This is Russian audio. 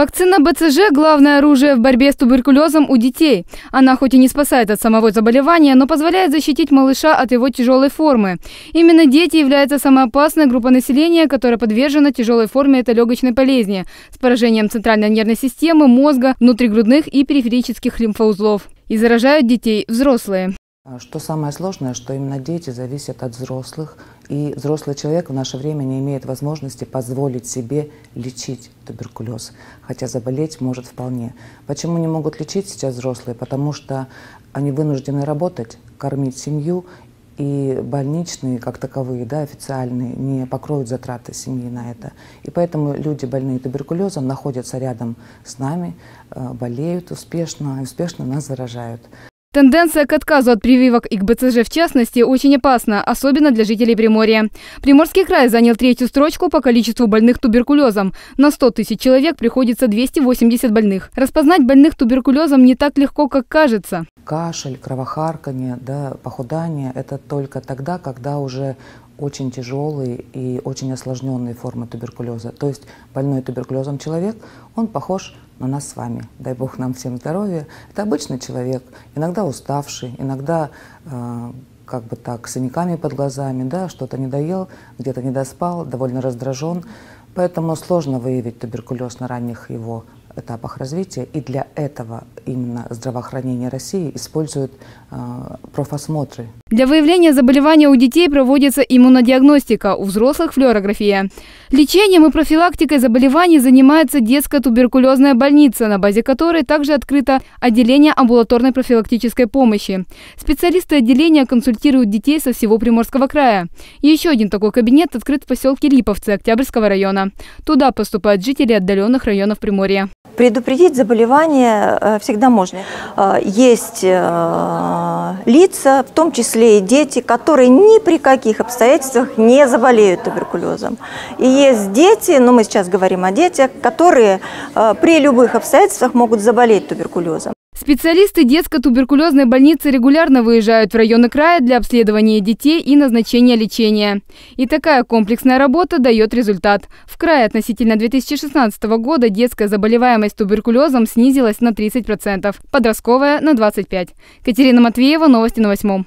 Вакцина БЦЖ – главное оружие в борьбе с туберкулезом у детей. Она хоть и не спасает от самого заболевания, но позволяет защитить малыша от его тяжелой формы. Именно дети являются самой опасной группой населения, которая подвержена тяжелой форме этой легочной болезни с поражением центральной нервной системы, мозга, внутригрудных и периферических лимфоузлов. И заражают детей взрослые. А что самое сложное, что именно дети зависят от взрослых, и взрослый человек в наше время не имеет возможности позволить себе лечить туберкулез, хотя заболеть может вполне. Почему не могут лечить сейчас взрослые? Потому что они вынуждены работать, кормить семью, и больничные, как таковые, да, официальные, не покроют затраты семьи на это. И поэтому люди, больные туберкулезом, находятся рядом с нами, э, болеют успешно, и успешно нас заражают. Тенденция к отказу от прививок и к БЦЖ в частности очень опасна, особенно для жителей Приморья. Приморский край занял третью строчку по количеству больных туберкулезом. На 100 тысяч человек приходится 280 больных. Распознать больных туберкулезом не так легко, как кажется. Кашель, кровохарканье, да, похудание – это только тогда, когда уже очень тяжелые и очень осложненные формы туберкулеза. То есть больной туберкулезом человек, он похож на нас с вами. Дай Бог нам всем здоровья. Это обычный человек, иногда уставший, иногда э, как бы так, синяками под глазами, да, что-то не доел, где-то не доспал, довольно раздражен. Поэтому сложно выявить туберкулез на ранних его этапах развития, и для этого именно здравоохранение России использует э, профосмотры. Для выявления заболевания у детей проводится иммунодиагностика, у взрослых флюорография. Лечением и профилактикой заболеваний занимается детская туберкулезная больница, на базе которой также открыто отделение амбулаторной профилактической помощи. Специалисты отделения консультируют детей со всего Приморского края. Еще один такой кабинет открыт в поселке Липовцы Октябрьского района. Туда поступают жители отдаленных районов Приморья. Предупредить заболевание э, всегда можно. Э, есть э, лица, в том числе и дети, которые ни при каких обстоятельствах не заболеют туберкулезом. И есть дети, ну мы сейчас говорим о детях, которые при любых обстоятельствах могут заболеть туберкулезом. Специалисты детской туберкулезной больницы регулярно выезжают в районы края для обследования детей и назначения лечения. И такая комплексная работа дает результат. В крае относительно 2016 года детская заболеваемость туберкулезом снизилась на 30%, подростковая – на 25%. Катерина Матвеева, новости на восьмом.